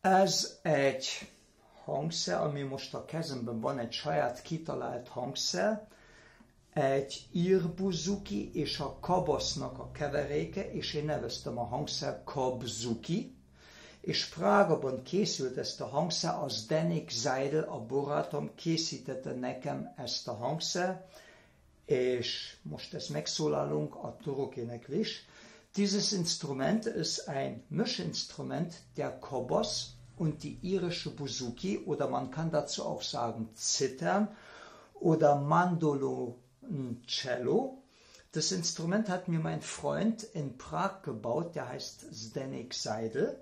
Ez egy hangszer, ami most a kezemben van, egy saját kitalált hangszer, egy irbuzuki és a kabasznak a keveréke, és én neveztem a hangszer kabzuki, és Prágaban készült ezt a hangszer, az Denik Seidel, a barátom készítette nekem ezt a hangszer, és most ezt megszólalunk a turok éneklés. Dieses Instrument ist ein Mischinstrument der Kobos und die irische Buzuki oder man kann dazu auch sagen Zittern oder Mandoloncello. Das Instrument hat mir mein Freund in Prag gebaut, der heißt Zdenek Seidel.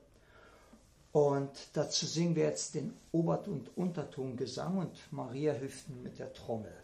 Und dazu singen wir jetzt den Ober- und Untertongesang und Maria hilft mit der Trommel.